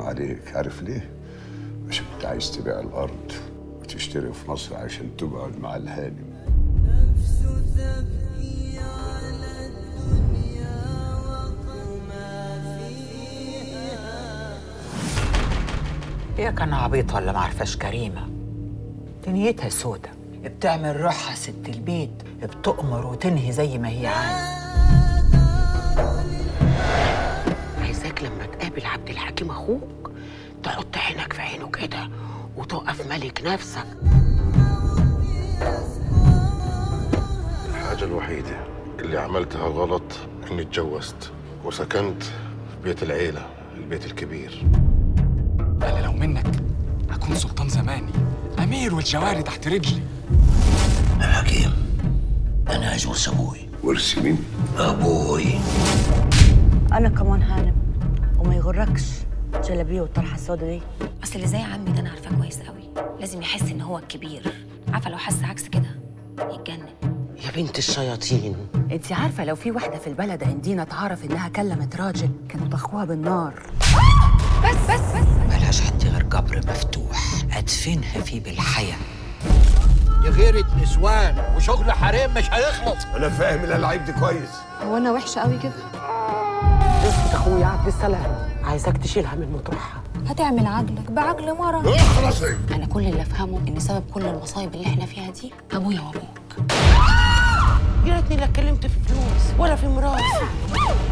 عليك. عارف ليه؟ عشان كنت عايز تبيع الأرض وتشتري في مصر عشان تقعد مع الهانم. هي كان عبيط ولا ما عرفاش كريمة؟ دنيتها سودة. بتعمل روحها ست البيت بتؤمر وتنهي زي ما هي عايزة. الحكيم أخوك؟ تحط عينك في عينه كده وتقف ملك نفسك. الحاجة الوحيدة اللي عملتها غلط إني اتجوزت وسكنت في بيت العيلة البيت الكبير. أنا لو منك اكون سلطان زماني أمير والجواري تحت رجلي. حكيم. أنا اجوز أبوي ورث مين؟ أبوي. أنا كمان هانم وما يغركش. جلابية والطرحه السوداء دي. أصل اللي زي عمي ده أنا عارفاه كويس قوي؟ لازم يحس إن هو الكبير عارفة لو حس عكس كده؟ يتجنن. يا بنت الشياطين. انت عارفة لو في واحدة في البلد عندنا تعرف إنها كلمت راجل كانوا ضخوها بالنار. بس بس بس. ملهاش حد غير قبر مفتوح. أدفنها فيه بالحياة. دي غيرة نسوان وشغل حريم مش هيخلص. أنا فاهم الألعاب دي كويس. هو أنا وحشة قوي كده؟ بنت أخويا عبد السلام. عايزاك تشيلها من مطرحها هتعمل عجلك بعجل مرة. اخلصي أنا كل اللي أفهمه إن سبب كل المصايب اللي إحنا فيها دي أبويا وابوك يا ريتني لا اتكلمت في فلوس ولا في مراسي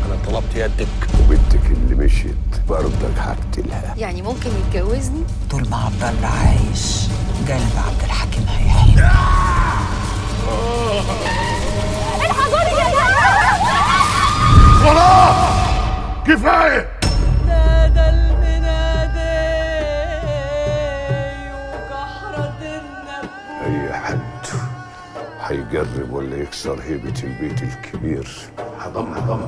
أنا طلبت يدك وبنتك اللي مشيت برضك هقتلها يعني ممكن يتجوزني؟ طول ما عبد الله عايش. قلب عبد الحكيم هيحن كفاية! نادى هيجرب ولا يكسر هيبة البيت الكبير. هضم هضم